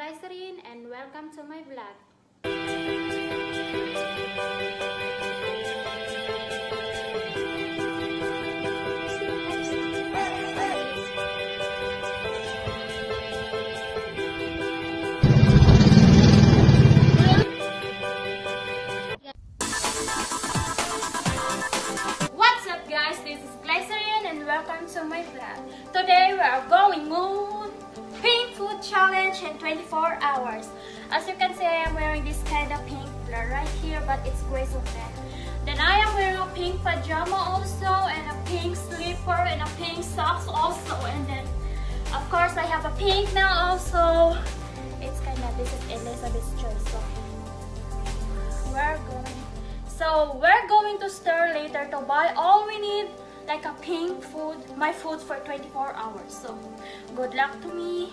Glyserine and welcome to my vlog. Challenge in 24 hours. As you can see, I am wearing this kind of pink blur right here, but it's gray so bad. Then I am wearing a pink pajama also, and a pink slipper, and a pink socks also, and then of course I have a pink now also. It's kind of this is Elizabeth's choice. So we're going. So we're going to store later to buy all we need, like a pink food, my food for 24 hours. So good luck to me,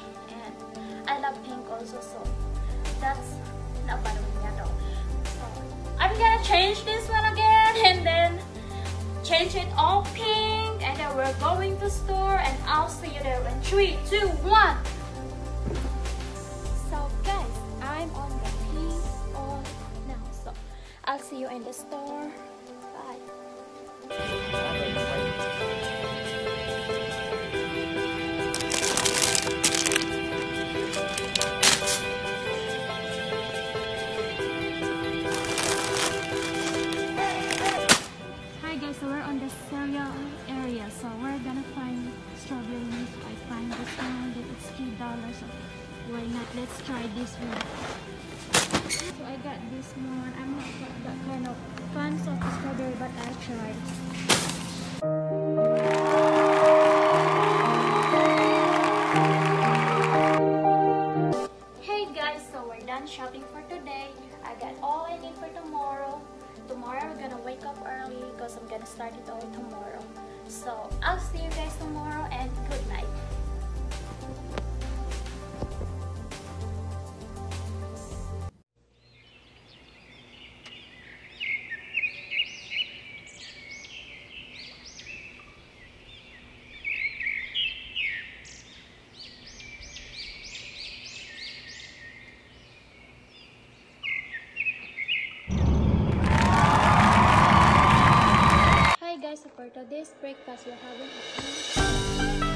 I love pink also. So that's not with me at all. I'm gonna change this one again, and then change it all pink, and then we're going to store, and I'll see you there in three, two, one. So guys, I'm on the pink all now. So I'll see you in the store. Gonna find strawberries. I find this one that it's three dollars. So why not? Let's try this one. So I got this one. I'm not that kind of fans of strawberry, but I tried. I'll see you guys tomorrow for today's breakfast. We're having a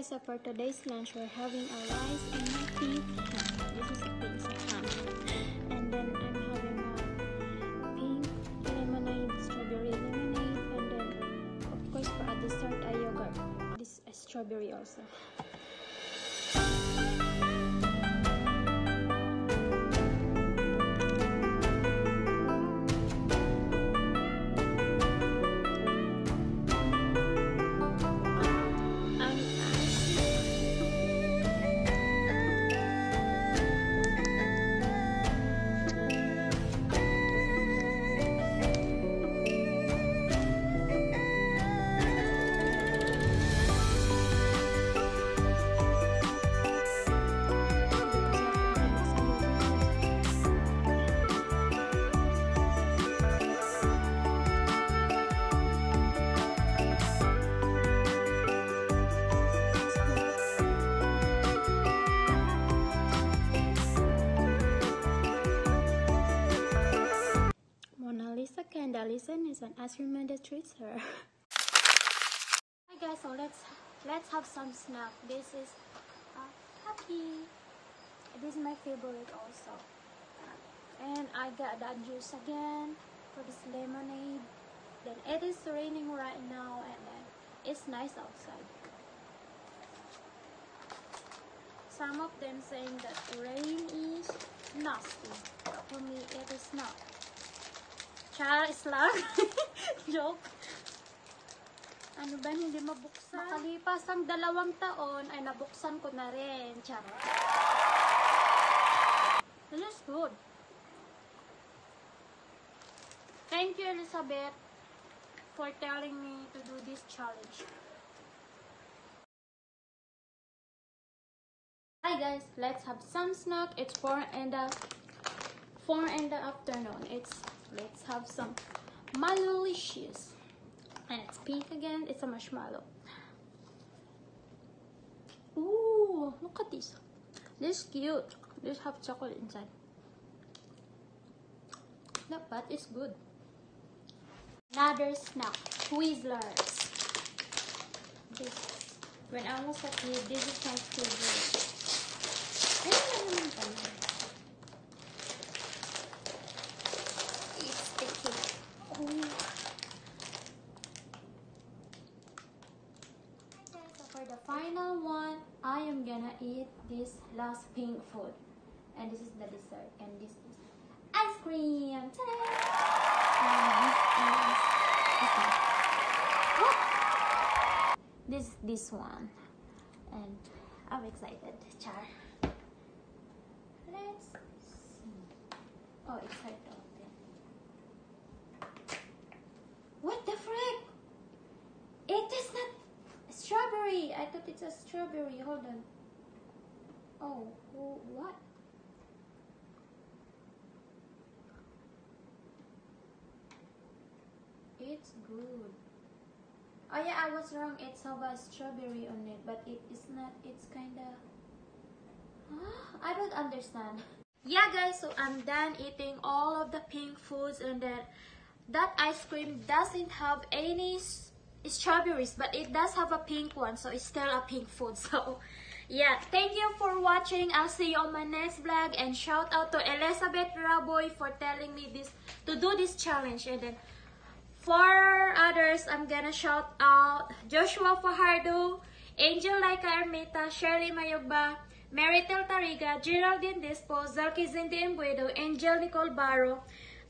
guys, so for today's lunch we're having a rice and a ham. This is a pink. And then I'm having a pink lemonade, strawberry lemonade, and then of course for a dessert a yogurt. This is strawberry also. Candalison is an man that treats her. Hi guys, so let's let's have some snack. This is uh, happy. This is my favorite also. And I got that juice again for this lemonade. Then it is raining right now and then it's nice outside. Some of them saying that rain is nasty. But for me, it is not. Char is lang. Joke. Ano ba hindi mabuksan? Makalipas ang dalawang taon ay nabuksan ko na rin. Char. This is good. Thank you, Elizabeth, for telling me to do this challenge. Hi guys, let's have some snack. It's four in the four in the afternoon. It's let's have some malicious. And it's pink again. It's a marshmallow. Ooh, look at this. This is cute. This have chocolate inside. No, but it's good. Another snack, Twizzlers. This, when I was a kid, this is my favorite. Ayun na naman pala. It's sticky. Oh. So for the final one, I am gonna eat this last pink food. And this is the dessert. And this is ice cream. Ta-da! This is this one. And I'm excited. Char. Let's see. Oh, open. What the frick? It is not strawberry. I thought it's a strawberry. Hold on. Oh, who- what? It's good. Oh yeah, I was wrong. It's have strawberry on it, but it is not. It's kinda. I don't understand. Yeah, guys. So I'm done eating all of the pink foods, and then that ice cream doesn't have any strawberries, but it does have a pink one, so it's still a pink food. So, yeah. Thank you for watching. I'll see you on my next vlog, and shout out to Elizabeth Raboy for telling me this to do this challenge, and then. For others, I'm gonna shout out Joshua Fajardo, Angel Laika Ermita, Shirley Mayogba, Maritel Tariga, Geraldine Despo, Zalki Zindi Embuedo, Angel Nicole Barro,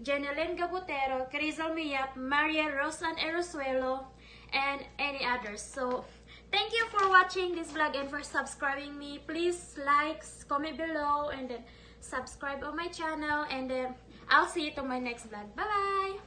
Jeneline Gabutero, Crisel Miyap, Maria Rosan Erosuelo, and any others. So, Thank you for watching this vlog and for subscribing me. Please like, comment below, and then subscribe on my channel. And then I'll see you to my next vlog. Bye-bye!